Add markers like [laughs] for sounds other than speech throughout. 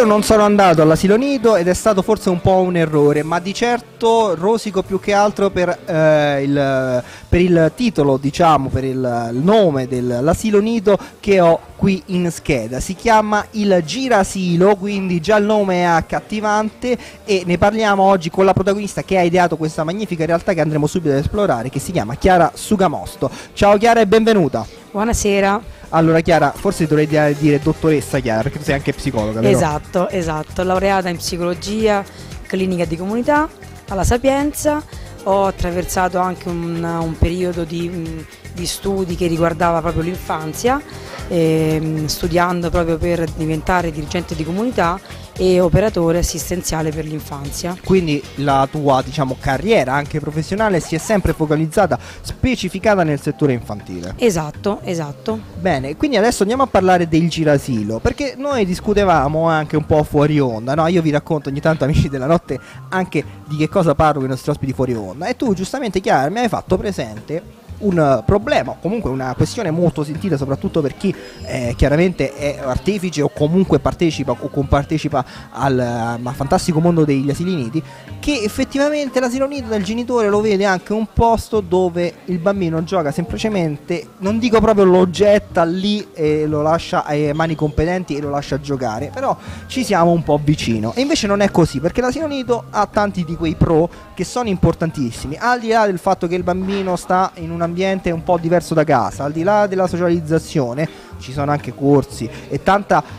Io non sono andato all'asilo nido ed è stato forse un po' un errore, ma di certo rosico più che altro per, eh, il, per il, titolo, diciamo, per il, il nome dell'asilo nido che ho qui in scheda. Si chiama il Girasilo, quindi già il nome è accattivante e ne parliamo oggi con la protagonista che ha ideato questa magnifica realtà che andremo subito ad esplorare, che si chiama Chiara Sugamosto. Ciao Chiara e benvenuta. Buonasera. Allora Chiara, forse dovrei dire dottoressa Chiara, perché tu sei anche psicologa. Vero? Esatto, esatto, laureata in psicologia, clinica di comunità, alla Sapienza, ho attraversato anche un, un periodo di, di, studi che riguardava proprio l'infanzia, eh, studiando proprio per diventare dirigente di comunità e operatore assistenziale per l'infanzia. Quindi la tua diciamo, carriera anche professionale si è sempre focalizzata, specificata nel settore infantile. Esatto, esatto. Bene, quindi adesso andiamo a parlare del girasilo, perché noi discutevamo anche un po' fuori onda, no? Io vi racconto ogni tanto [laughs] amici della notte anche di che cosa parlo con i nostri ospiti fuori onda e tu giustamente Chiara mi hai fatto presente un problema, comunque una questione molto sentita soprattutto per chi eh, chiaramente è artefice o comunque partecipa o compartecipa al, al fantastico mondo degli asili niti, che effettivamente l'asilo nido del genitore lo vede anche un posto dove il bambino gioca semplicemente, non dico proprio lo getta lì e lo lascia ai mani competenti e lo lascia giocare, però ci siamo un po' vicino. E invece non è così, perché l'asilo nido ha tanti di quei pro che sono importantissimi, al di là del fatto che il bambino sta in un ambiente un po' diverso da casa, al di là della socializzazione, ci sono anche corsi e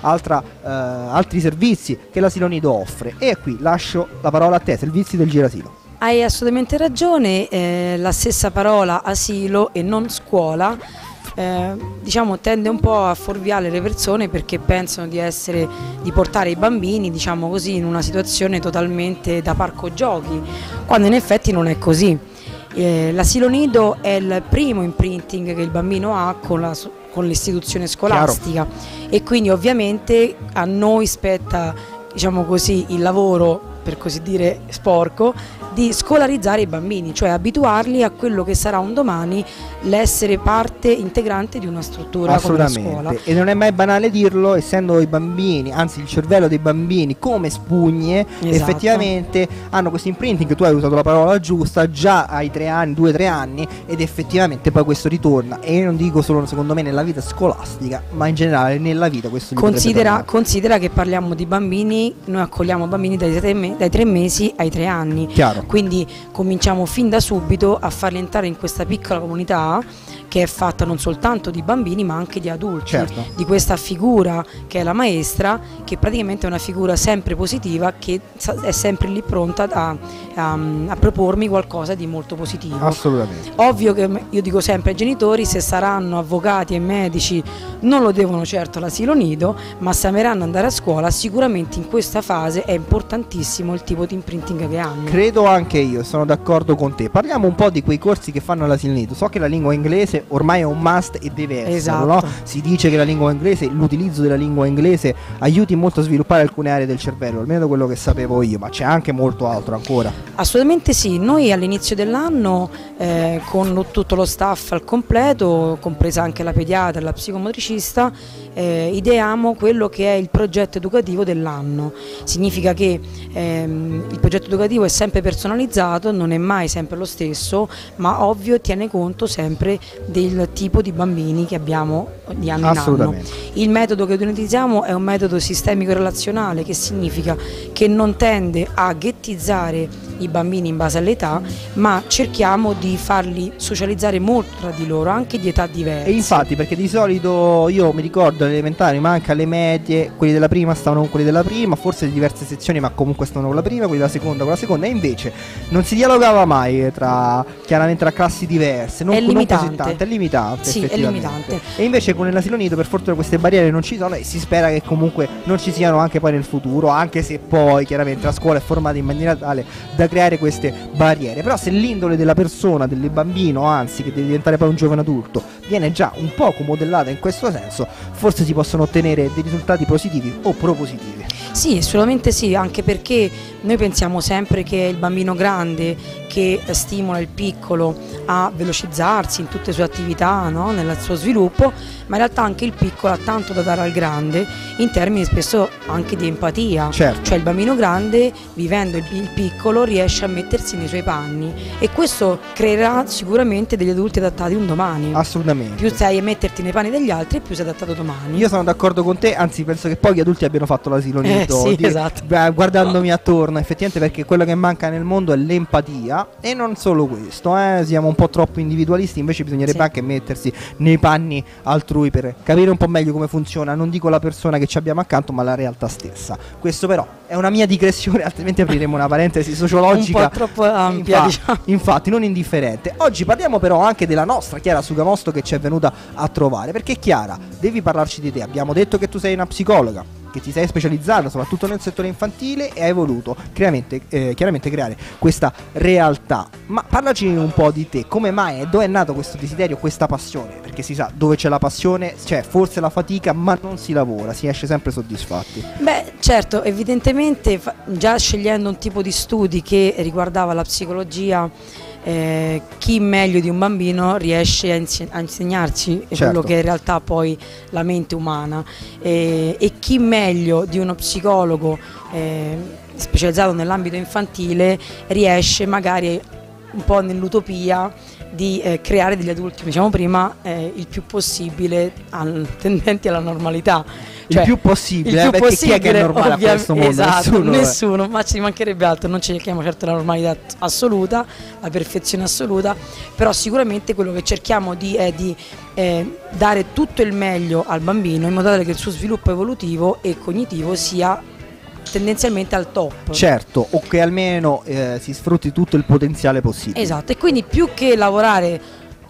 altra, eh, altri servizi che l'asilo nido offre. E qui lascio la parola a te, servizi del girasilo. Hai assolutamente ragione, eh, la stessa parola asilo e non scuola eh, diciamo, tende un po' a fuorviare le persone perché pensano di, essere, di portare i bambini diciamo così, in una situazione totalmente da parco giochi, quando in effetti non è così. Eh, L'asilo nido è il primo imprinting che il bambino ha con, la, con l'istituzione scolastica Chiaro. e quindi ovviamente a noi spetta diciamo così, il lavoro per così dire sporco di scolarizzare i bambini, cioè abituarli a quello che sarà un domani l'essere parte integrante di una struttura come la scuola. E non è mai banale dirlo, essendo i bambini, anzi il cervello dei bambini come spugne, esatto. effettivamente hanno questo imprinting, tu hai usato la parola giusta, già ai tre anni, due o tre anni, ed effettivamente poi questo ritorna. E io non dico solo secondo me nella vita scolastica, ma in generale nella vita questo considera, considera che parliamo di bambini, noi accogliamo bambini dai tre, me- dai tre mesi ai tre anni. Chiaro. Quindi cominciamo fin da subito a farli entrare in questa piccola comunità che è fatta non soltanto di bambini ma anche di adulti, certo. di questa figura che è la maestra, che praticamente è una figura sempre positiva, che è sempre lì pronta a, a, a propormi qualcosa di molto positivo. Assolutamente. Ovvio che io dico sempre ai genitori, se saranno avvocati e medici non lo devono certo all'asilo nido, ma se ameranno andare a scuola sicuramente in questa fase è importantissimo il tipo di imprinting che hanno. Credo anche io, sono d'accordo con te. Parliamo un po' di quei corsi che fanno all'asilo nido. So che la lingua inglese ormai è un must e deve essere. Esatto. No? Si dice che la lingua inglese, l'utilizzo della lingua inglese aiuti molto a sviluppare alcune aree del cervello, almeno da quello che sapevo io, ma c'è anche molto altro ancora. Assolutamente sì, noi all'inizio dell'anno eh, con tutto lo staff al completo, compresa anche la pediatra e la psicomotricista, eh, ideiamo quello che è il progetto educativo dell'anno. Significa che ehm, il progetto educativo è sempre personalizzato, non è mai sempre lo stesso, ma ovvio tiene conto sempre del tipo di bambini che abbiamo di anno in anno. Il metodo che utilizziamo è un metodo sistemico relazionale che significa che non tende a ghettizzare i bambini in base all'età, ma cerchiamo di farli socializzare molto tra di loro, anche di età diverse. E infatti, perché di solito io mi ricordo alle elementari, ma anche alle medie, quelli della prima stavano con quelli della prima, forse di diverse sezioni, ma comunque stavano con la prima, quelli della seconda con la seconda, e invece non si dialogava mai tra chiaramente tra classi diverse, non, è limitante. Non tante, è limitante. Sì, è limitante. E invece con l'asilo nido per fortuna queste barriere non ci sono e si spera che comunque non ci siano anche poi nel futuro, anche se poi chiaramente la scuola è formata in maniera tale da creare queste barriere. Però se l'indole della persona, del bambino, anzi che deve diventare poi un giovane adulto, viene già un poco modellata in questo senso, forse si possono ottenere dei risultati positivi o propositivi. Sì, assolutamente sì, anche perché noi pensiamo sempre che il bambino grande che stimola il piccolo a velocizzarsi in tutte le sue attività, no? nel suo sviluppo, ma in realtà anche il piccolo ha tanto da dare al grande in termini spesso anche di empatia. Certo. Cioè il bambino grande, vivendo il, piccolo, riesce a mettersi nei suoi panni e questo creerà sicuramente degli adulti adattati un domani. Assolutamente. Più sai a metterti nei panni degli altri, più sei adattato domani. Io sono d'accordo con te, anzi penso che pochi adulti abbiano fatto l'asilo Eh, nido. sì, Di- esatto. guardandomi attorno, effettivamente perché quello che manca nel mondo è l'empatia e non solo questo, eh, siamo un po' troppo individualisti, invece bisognerebbe Sì. anche mettersi nei panni altrui per capire un po' meglio come funziona, non dico la persona che ci abbiamo accanto, ma la realtà stessa. Questo però è una mia digressione, [laughs] altrimenti apriremo una parentesi sociologica. Un po' troppo ampia, Infa- diciamo. Infatti, non indifferente. Oggi parliamo però anche della nostra Chiara Sugamosto che ci è venuta a trovare. Perché Chiara, devi parlarci di te. Abbiamo detto che tu sei una psicologa, che ti sei specializzata soprattutto nel settore infantile e hai voluto chiaramente, eh, chiaramente creare questa realtà. Ma parlaci un po' di te, come mai e dove è nato questo desiderio, questa passione? Perché si sa, dove c'è la passione c'è forse la fatica, ma non si lavora, si esce sempre soddisfatti. Beh, certo, evidentemente già scegliendo un tipo di studi che riguardava la psicologia, eh, chi meglio di un bambino riesce a, inse- a insegnarci Certo. quello che è in realtà poi la mente umana Eh, e chi meglio di uno psicologo eh, specializzato nell'ambito infantile riesce magari un po' nell'utopia di eh, creare degli adulti, come diciamo prima, eh, il più possibile al- tendenti alla normalità. Il Cioè, più possibile, il eh, più perché chi è che è possibile, normale a ovvia- questo mondo? Esatto, Nessuno, eh. nessuno, ma ci mancherebbe altro, non cerchiamo certo la normalità assoluta, la perfezione assoluta, però sicuramente quello che cerchiamo di, è di eh, dare tutto il meglio al bambino in modo tale che il suo sviluppo evolutivo e cognitivo sia tendenzialmente al top. Certo, o che almeno eh, si sfrutti tutto il potenziale possibile. Esatto, e quindi più che lavorare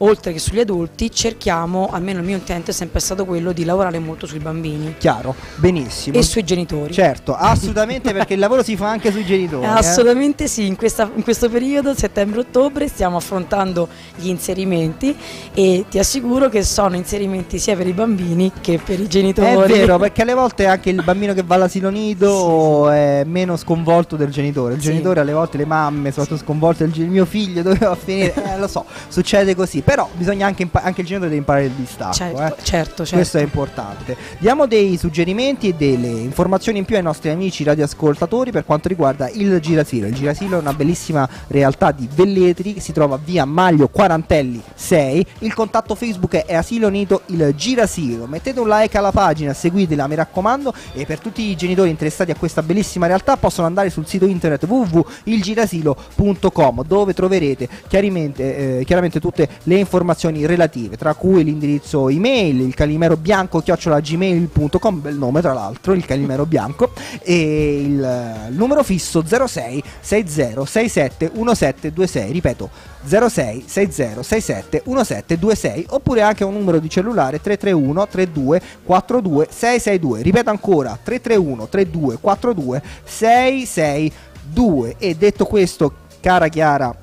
oltre che sugli adulti, cerchiamo, almeno il mio intento è sempre stato quello di lavorare molto sui bambini Chiaro, benissimo. e sui genitori. Certo, assolutamente perché il lavoro si fa anche sui genitori. Eh, eh. Assolutamente sì, in, questa- in questo periodo, settembre-ottobre, stiamo affrontando gli inserimenti e ti assicuro che sono inserimenti sia per i bambini che per i genitori. È vero, [laughs] perché alle volte anche il bambino che va all'asilo nido è meno sconvolto del genitore. Il Sì. genitore alle volte le mamme sono sconvolte, il, ge- il mio figlio doveva finire, eh, lo so, succede così. Però bisogna anche, impa- anche il genitore deve imparare il distacco. Certo, eh. certo, certo. Questo è importante. Diamo dei suggerimenti e delle informazioni in più ai nostri amici radioascoltatori per quanto riguarda il Girasilo. Il Girasilo è una bellissima realtà di Velletri che si trova via Maglio Quarantelli 6. Il contatto Facebook è Asilo Nito il Girasilo. Mettete un like alla pagina, seguitela, mi raccomando. E per tutti i genitori interessati a questa bellissima realtà possono andare sul sito internet www.ilgirasilo.com dove troverete chiaramente, eh, chiaramente tutte le informazioni relative, tra cui l'indirizzo email, il calimero bianco chiocciolagmail.com, bel nome tra l'altro, il calimero bianco, e il eh, numero fisso 06 60 67 1726, ripeto 06 60 67 1726 oppure anche un numero di cellulare 331 32 42 662 ripeto ancora 331 32 42 662 e detto questo cara Chiara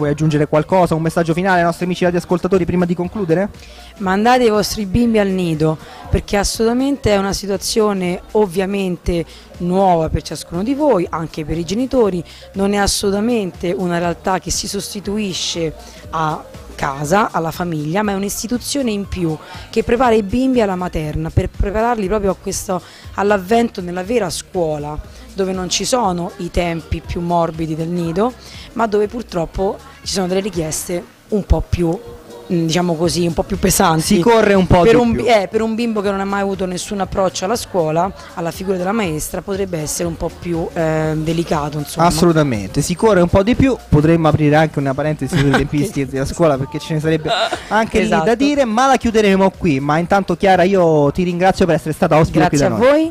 vuoi aggiungere qualcosa un messaggio finale ai nostri amici radioascoltatori prima di concludere? Mandate i vostri bimbi al nido perché assolutamente è una situazione ovviamente nuova per ciascuno di voi, anche per i genitori, non è assolutamente una realtà che si sostituisce a casa, alla famiglia, ma è un'istituzione in più che prepara i bimbi alla materna per prepararli proprio questo, all'avvento nella vera scuola dove non ci sono i tempi più morbidi del nido, ma dove purtroppo ci sono delle richieste un po' più, mh, diciamo così, un po' più pesanti. Si corre un po' per di un, più. eh, per un bimbo che non ha mai avuto nessun approccio alla scuola, alla figura della maestra, potrebbe essere un po' più eh, delicato. Insomma. Assolutamente, si corre un po' di più, potremmo aprire anche una parentesi sulle [laughs] tempistiche della scuola perché ce ne sarebbe anche lì da Esatto. dire, ma la chiuderemo qui. Ma intanto Chiara io ti ringrazio per essere stata ospite qui Grazie da a noi. voi.